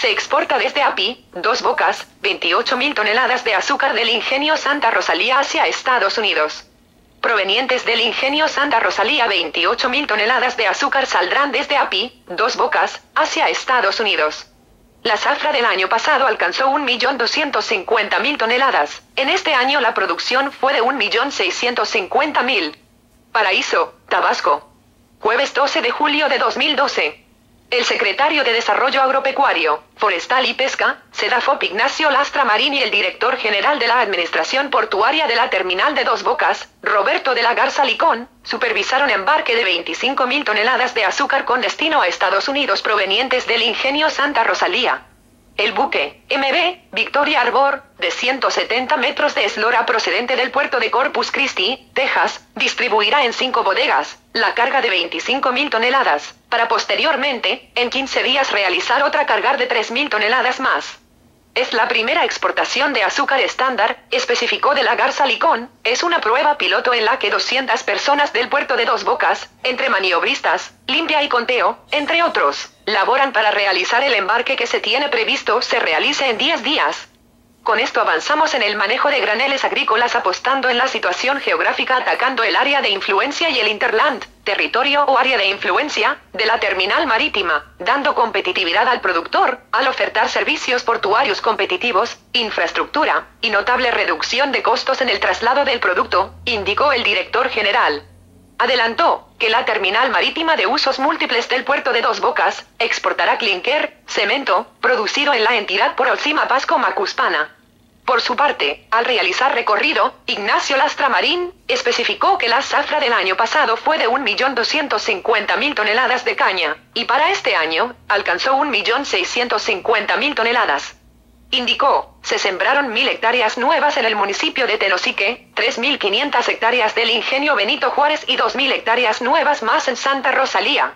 se exporta desde API, Dos Bocas, 28.000 toneladas de azúcar del ingenio Santa Rosalía hacia Estados Unidos. Provenientes del ingenio Santa Rosalía 28.000 toneladas de azúcar saldrán desde API, Dos Bocas, hacia Estados Unidos. La zafra del año pasado alcanzó 1.250.000 toneladas. En este año la producción fue de 1.650.000. Paraíso, Tabasco. Jueves 12 de julio de 2012. El secretario de Desarrollo Agropecuario, Forestal y Pesca, Sedafop Ignacio Lastra Marín y el director general de la Administración Portuaria de la Terminal de Dos Bocas, Roberto de la Garza Licón, supervisaron embarque de 25.000 toneladas de azúcar con destino a Estados Unidos provenientes del ingenio Santa Rosalía. El buque, MB, Victoria Arbor, de 170 metros de eslora procedente del puerto de Corpus Christi, Texas, distribuirá en cinco bodegas, la carga de 25.000 toneladas, para posteriormente, en 15 días realizar otra carga de 3.000 toneladas más. Es la primera exportación de azúcar estándar, especificó de la Garza Licón, es una prueba piloto en la que 200 personas del puerto de Dos Bocas, entre maniobristas, limpia y conteo, entre otros, laboran para realizar el embarque que se tiene previsto se realice en 10 días. Con esto avanzamos en el manejo de graneles agrícolas apostando en la situación geográfica atacando el área de influencia y el interland, territorio o área de influencia, de la terminal marítima, dando competitividad al productor, al ofertar servicios portuarios competitivos, infraestructura, y notable reducción de costos en el traslado del producto, indicó el director general. Adelantó que la terminal marítima de usos múltiples del puerto de Dos Bocas exportará clinker, cemento, producido en la entidad por Olcima Pasco Macuspana. Por su parte, al realizar recorrido, Ignacio Lastra Marín especificó que la zafra del año pasado fue de 1.250.000 toneladas de caña, y para este año, alcanzó 1.650.000 toneladas. Indicó, se sembraron mil hectáreas nuevas en el municipio de Tenosique, 3.500 hectáreas del ingenio Benito Juárez y 2.000 hectáreas nuevas más en Santa Rosalía.